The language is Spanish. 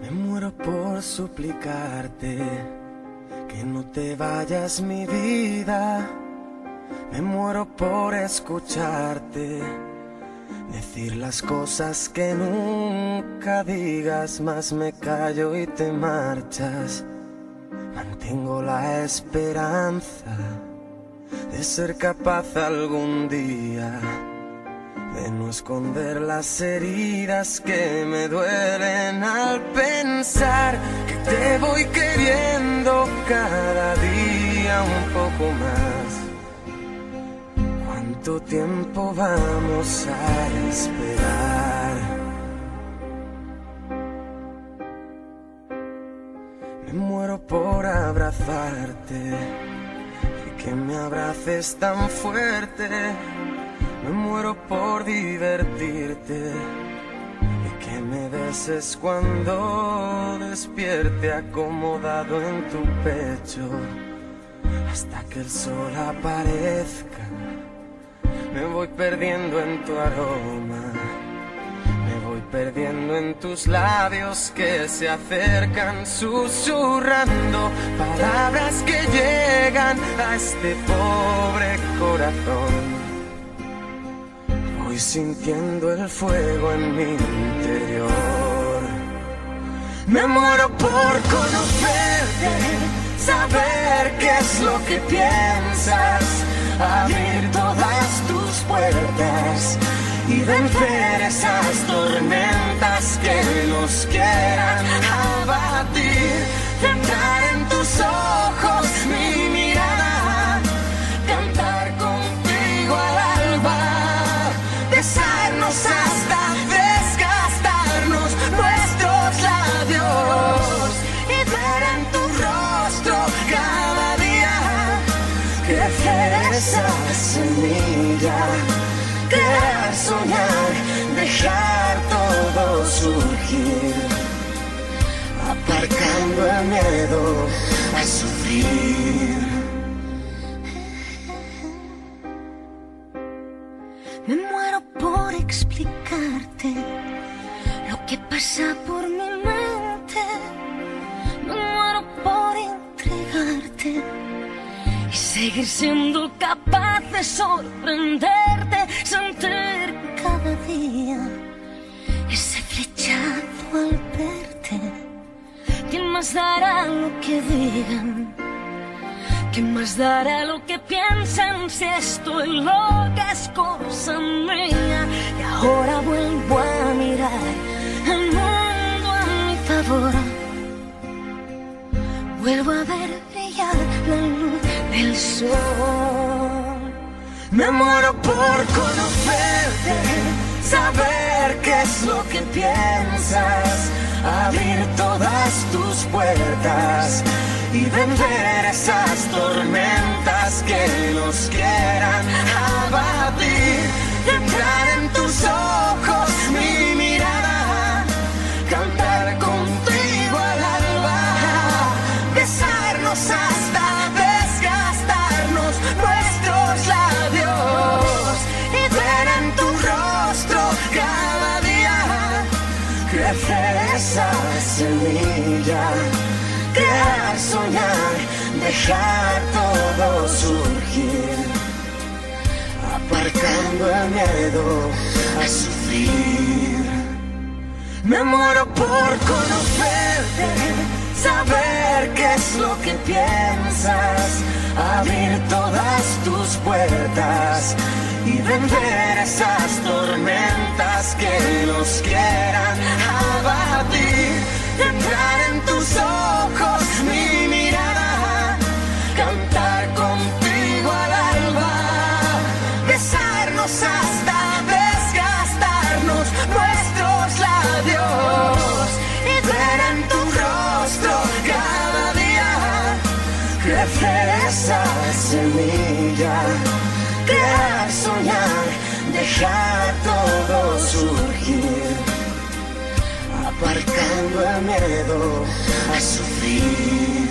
Me muero por suplicarte que no te vayas mi vida. Me muero por escucharte decir las cosas que nunca digas, más me callo y te marchas. Mantengo la esperanza de ser capaz algún día de no esconder las heridas que me duelen al pensar que te voy queriendo cada día un poco más. ¿Cuánto tiempo vamos a esperar? Me muero por abrazarte y que me abraces tan fuerte me muero por divertirte y que me beses cuando despierte acomodado en tu pecho hasta que el sol aparezca. Me voy perdiendo en tu aroma, me voy perdiendo en tus labios que se acercan susurrando palabras que llegan a este pobre corazón. Voy sintiendo el fuego en mi interior. Me muero por conocerte, saber qué es lo que piensas, abrir todas tus puertas y vencer esas tormentas que nos quieran besarnos hasta desgastarnos nuestros labios. Y ver en tu rostro cada día crecer esa semilla, crear, soñar, dejar todo surgir, aparcando el miedo a sufrir. Me muero por explicarte lo que pasa por mi mente. Me muero por entregarte y seguir siendo capaz de sorprenderte, sentir cada día ese flechazo al verte. ¿Quién más dará lo que digan? ¿Quién más dará lo que piensen si estoy loca es cosa mía? Y ahora vuelvo a mirar el mundo a mi favor. Vuelvo a ver brillar la luz del sol. Me muero por conocerte, saber qué es lo que piensas, abrir todas tus puertas y vender esas tormentas que nos quieran abatir. Entrar en tus ojos mi mirada, cantar contigo al alba, besarnos hasta desgastarnos nuestros labios y ver en tu rostro cada día crecer esa semilla, crear, soñar, dejar todo surgir, aparcando el miedo a sufrir. Me muero por conocerte, saber qué es lo que piensas, abrir todas tus puertas y vencer esas tormentas que nos quieran crecer esa semilla, crear, soñar, dejar todo surgir, aparcando el miedo a sufrir.